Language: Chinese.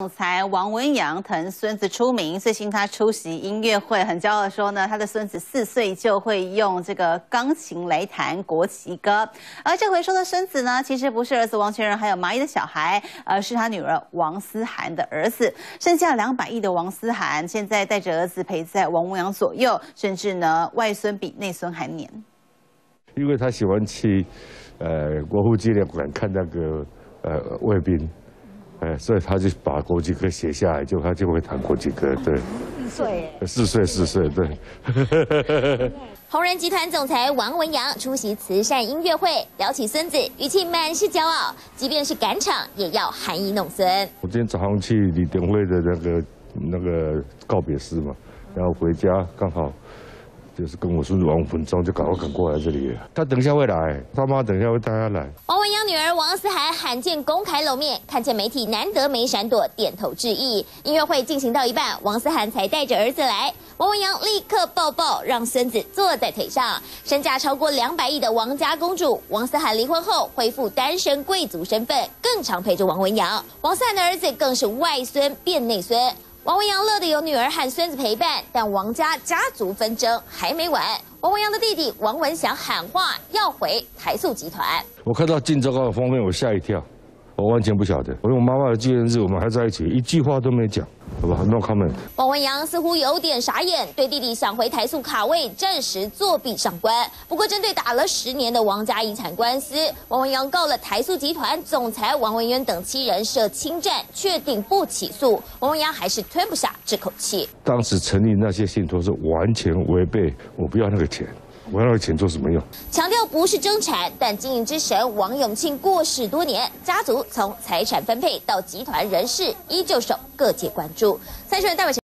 总裁王文洋疼孙子出名，最近他出席音乐会，很骄傲的说呢，他的孙子四岁就会用这个钢琴来弹国旗歌。而这回说的孙子呢，其实不是儿子王全仁还有蚂蚁的小孩，而是他女儿王思涵的儿子。身价两百亿的王思涵，现在带着儿子陪在王文洋左右，甚至呢，外孙比内孙还黏。因为他喜欢去，呃，国父纪念馆看那个呃卫兵。哎，所以他就把国际歌写下来，就他就会弹国际歌，对。四岁，四岁，四岁，对。红人集团总裁王文洋出席慈善音乐会，聊起孙子，语气满是骄傲，即便是赶场也要含饴弄孙。我今天早上去李登辉的那个那个告别式嘛，然后回家刚好。就是跟我孙子王文章就赶快赶过来这里，他等一下会来，他妈等一下会带他来。王文洋女儿王思涵罕见公开露面，看见媒体难得没闪躲，点头致意。音乐会进行到一半，王思涵才带着儿子来，王文洋立刻抱抱，让孙子坐在腿上。身价超过两百亿的王家公主王思涵离婚后恢复单身贵族身份，更常陪着王文洋。王思涵的儿子更是外孙变内孙。王文阳乐得有女儿和孙子陪伴，但王家家族纷争还没完。王文阳的弟弟王文祥喊话要回台塑集团。我看到晋州高的封面，我吓一跳。我完全不晓得，我用妈妈的纪念日，我们还在一起，一句话都没讲，好吧？No comment。王文洋似乎有点傻眼，对弟弟想回台塑卡位，暂时作弊上官。不过，针对打了十年的王家遗产官司，王文洋告了台塑集团总裁王文渊等七人涉侵占，确定不起诉。王文洋还是吞不下这口气。当时成立那些信托是完全违背，我不要那个钱。我要钱做什么用？强调不是争产，但经营之神王永庆过世多年，家族从财产分配到集团人事，依旧受各界关注。三十人代表。